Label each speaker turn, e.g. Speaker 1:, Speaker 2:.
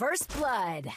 Speaker 1: First blood.